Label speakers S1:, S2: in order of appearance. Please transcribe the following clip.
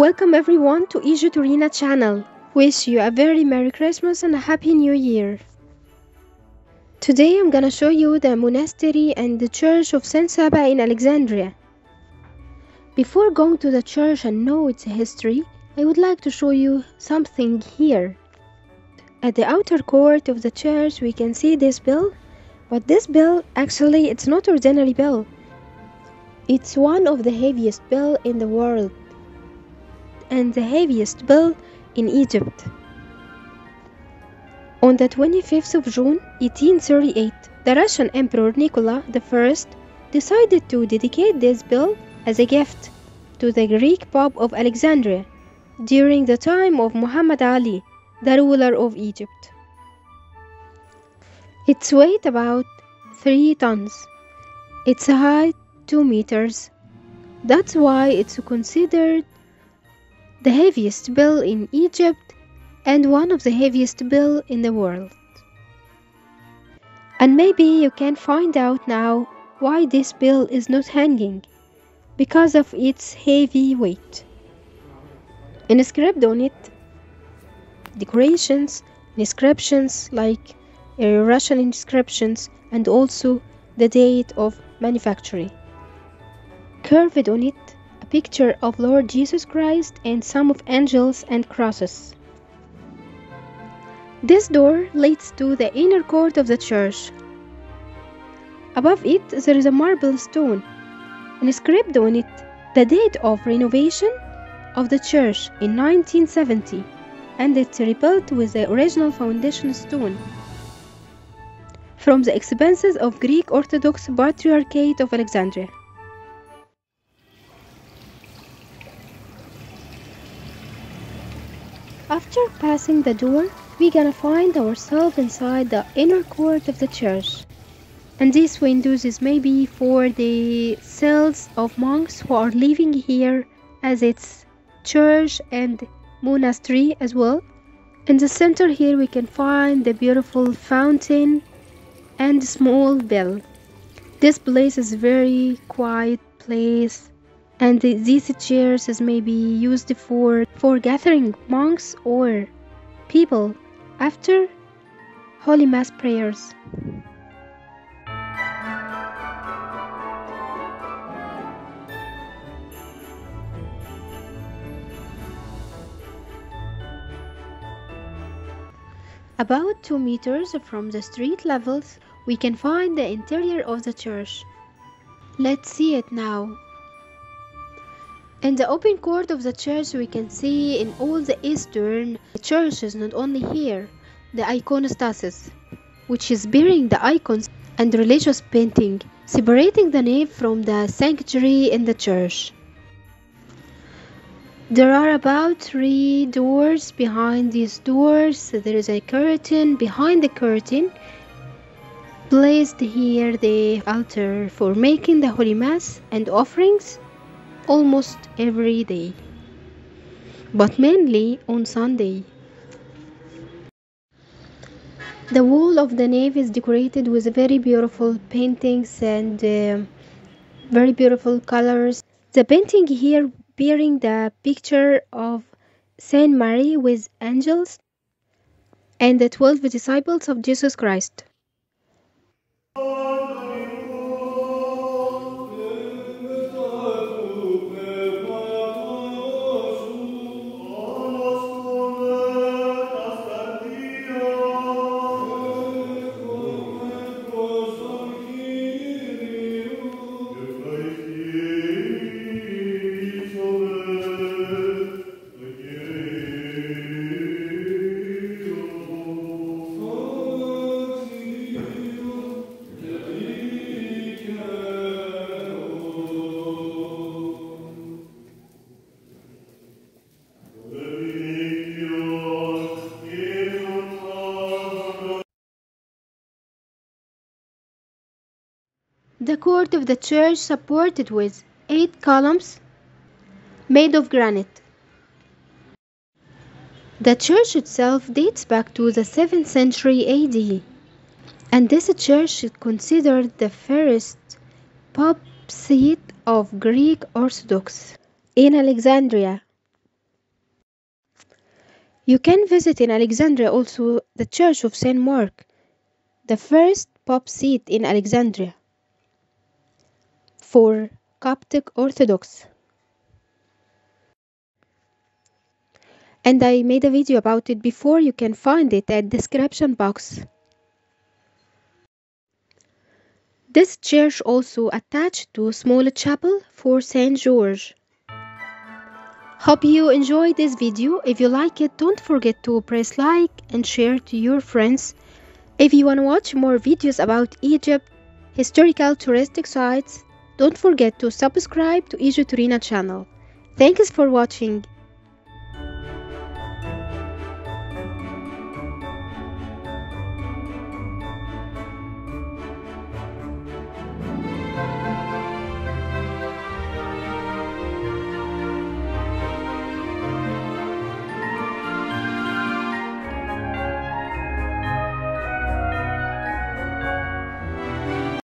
S1: Welcome everyone to Egytourina channel. Wish you a very Merry Christmas and a Happy New Year. Today I'm gonna show you the monastery and the church of Saint Saba in Alexandria. Before going to the church and know its history, I would like to show you something here. At the outer court of the church we can see this bell, but this bell actually it's not ordinary bell. It's one of the heaviest bell in the world and the heaviest bell in Egypt. On the 25th of June 1838, the Russian Emperor Nicola I decided to dedicate this bell as a gift to the Greek Pope of Alexandria during the time of Muhammad Ali, the ruler of Egypt. Its weight about 3 tons. Its height 2 meters. That's why it's considered the heaviest bell in Egypt and one of the heaviest bell in the world. And maybe you can find out now why this bell is not hanging because of its heavy weight. Inscribed on it decorations, inscriptions like uh, Russian inscriptions and also the date of manufacturing. Curved on it picture of Lord Jesus Christ and some of angels and crosses. This door leads to the inner court of the church. Above it there is a marble stone, inscribed on it the date of renovation of the church in 1970 and it's rebuilt with the original foundation stone from the expenses of Greek Orthodox Patriarchate of Alexandria. After passing the door, we gonna find ourselves inside the inner court of the church. And these windows is maybe for the cells of monks who are living here as its church and monastery as well. In the center here we can find the beautiful fountain and small bell. This place is very quiet place and these chairs is maybe used for for gathering monks or people after holy mass prayers. About 2 meters from the street levels, we can find the interior of the church. Let's see it now. In the open court of the church, we can see in all the eastern churches, not only here, the iconostasis, which is bearing the icons and religious painting, separating the nave from the sanctuary in the church. There are about three doors. Behind these doors, there is a curtain. Behind the curtain, placed here the altar for making the Holy Mass and offerings almost every day, but mainly on Sunday. The wall of the nave is decorated with very beautiful paintings and uh, very beautiful colors. The painting here bearing the picture of Saint Mary with angels and the twelve disciples of Jesus Christ. The court of the church supported with eight columns made of granite. The church itself dates back to the 7th century AD, and this church is considered the first pope seat of Greek Orthodox in Alexandria. You can visit in Alexandria also the Church of St. Mark, the first Pope seat in Alexandria for Coptic Orthodox. And I made a video about it before, you can find it at description box. This church also attached to a small chapel for Saint George. Hope you enjoyed this video. If you like it, don't forget to press like and share to your friends. If you want to watch more videos about Egypt, historical touristic sites, don't forget to subscribe to Egytourina channel. Thanks for watching.